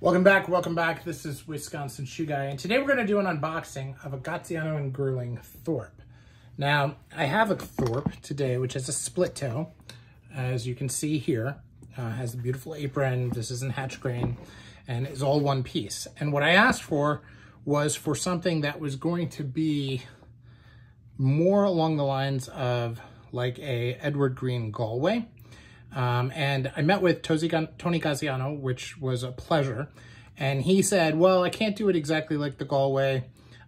Welcome back, welcome back. This is Wisconsin Shoe Guy, and today we're going to do an unboxing of a Gaziano and Girling Thorpe. Now, I have a Thorpe today, which has a split toe, as you can see here. Uh, has a beautiful apron, this isn't hatch grain, and it's all one piece. And what I asked for was for something that was going to be more along the lines of like a Edward Green Galway, um, and I met with Tony Gaziano, which was a pleasure. And he said, well, I can't do it exactly like the Galway.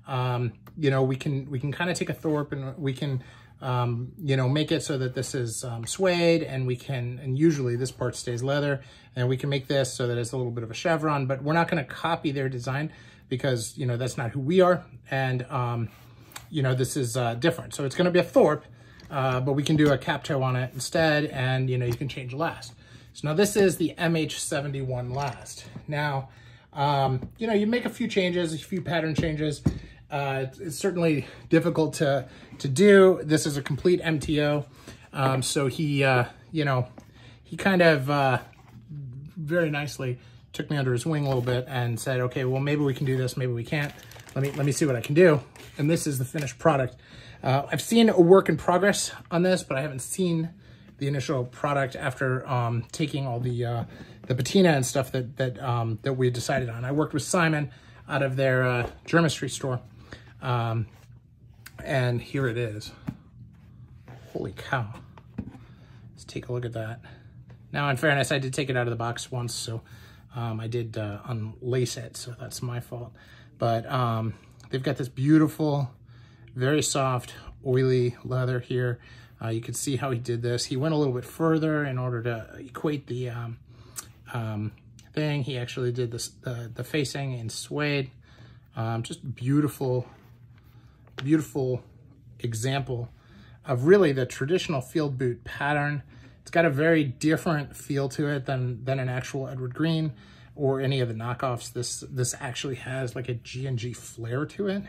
Um, you know, we can we can kind of take a Thorpe and we can, um, you know, make it so that this is um, suede and we can, and usually this part stays leather. And we can make this so that it's a little bit of a chevron, but we're not going to copy their design because, you know, that's not who we are. And, um, you know, this is uh, different. So it's going to be a Thorpe uh, but we can do a cap toe on it instead, and you know, you can change last. So now this is the MH71 last. Now, um, you know, you make a few changes, a few pattern changes. Uh, it's, it's, certainly difficult to, to do. This is a complete MTO. Um, so he, uh, you know, he kind of uh, very nicely took me under his wing a little bit and said, okay, well, maybe we can do this, maybe we can't. Let me, let me see what I can do. And this is the finished product. Uh, I've seen a work in progress on this, but I haven't seen the initial product after um, taking all the uh, the patina and stuff that that um, that we decided on. I worked with Simon out of their uh, Jermyn Street store, um, and here it is. Holy cow! Let's take a look at that. Now, in fairness, I did take it out of the box once, so um, I did uh, unlace it, so that's my fault. But um, they've got this beautiful very soft, oily leather here. Uh, you can see how he did this. He went a little bit further in order to equate the um, um, thing. He actually did this, the, the facing in suede. Um, just beautiful, beautiful example of really the traditional field boot pattern. It's got a very different feel to it than, than an actual Edward Green or any of the knockoffs. This, this actually has like a G&G flair to it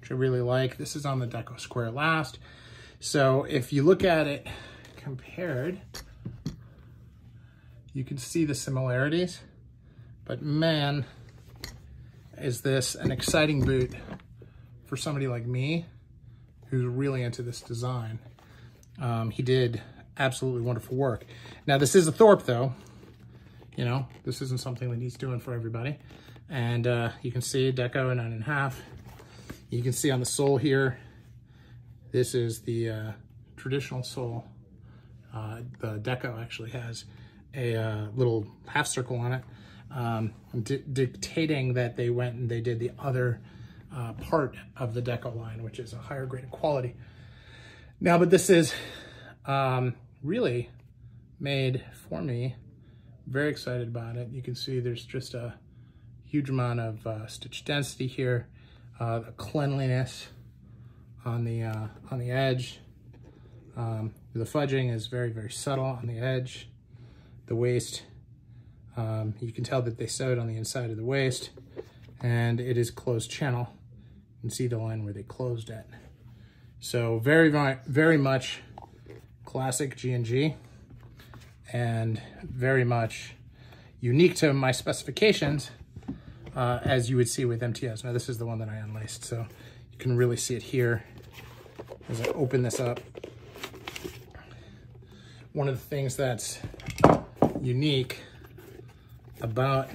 which I really like. This is on the Deco Square last. So if you look at it compared, you can see the similarities, but man, is this an exciting boot for somebody like me who's really into this design. Um, he did absolutely wonderful work. Now this is a Thorpe though, you know, this isn't something that he's doing for everybody. And uh, you can see Deco nine and a half. You can see on the sole here, this is the uh, traditional sole. Uh, the Deco actually has a uh, little half circle on it, um, di dictating that they went and they did the other uh, part of the Deco line, which is a higher grade of quality. Now, but this is um, really made for me. Very excited about it. You can see there's just a huge amount of uh, stitch density here uh, the cleanliness on the uh, on the edge. Um, the fudging is very, very subtle on the edge. The waist, um, you can tell that they sewed on the inside of the waist and it is closed channel. You can see the line where they closed it. So very, very very much classic G&G and very much unique to my specifications uh, as you would see with MTS. Now this is the one that I unlaced, so you can really see it here as I open this up. One of the things that's unique about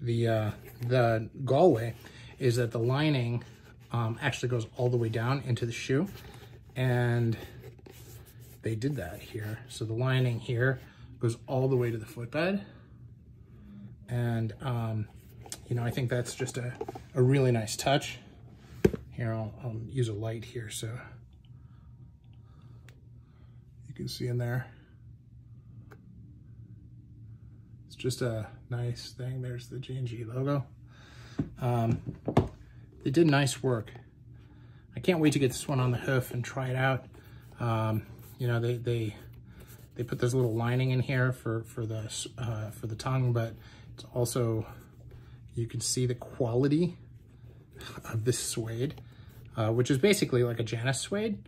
the, uh, the Galway is that the lining um, actually goes all the way down into the shoe and they did that here. So the lining here goes all the way to the footbed and um, you know, I think that's just a, a really nice touch. Here, I'll, I'll use a light here so you can see in there. It's just a nice thing. There's the G&G logo. Um, they did nice work. I can't wait to get this one on the hoof and try it out. Um, you know, they, they, they put this little lining in here for, for the, uh, for the tongue, but it's also you can see the quality of this suede, uh, which is basically like a Janus suede,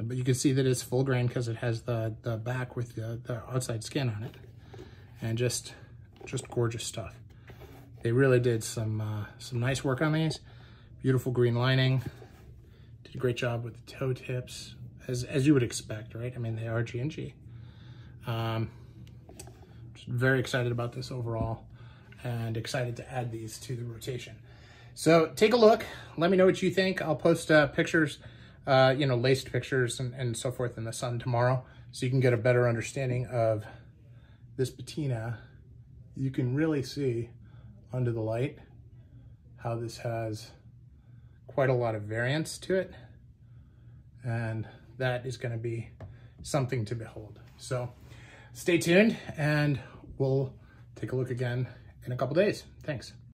but you can see that it's full grain because it has the, the back with the, the outside skin on it. And just, just gorgeous stuff. they really did some uh, some nice work on these. Beautiful green lining. Did a great job with the toe tips, as, as you would expect, right? I mean, they are G&G. Um, just very excited about this overall and excited to add these to the rotation. So take a look. Let me know what you think. I'll post uh, pictures, uh, you know, laced pictures and, and so forth in the sun tomorrow so you can get a better understanding of this patina. You can really see under the light how this has quite a lot of variance to it. And that is gonna be something to behold. So stay tuned and we'll take a look again in a couple days. Thanks.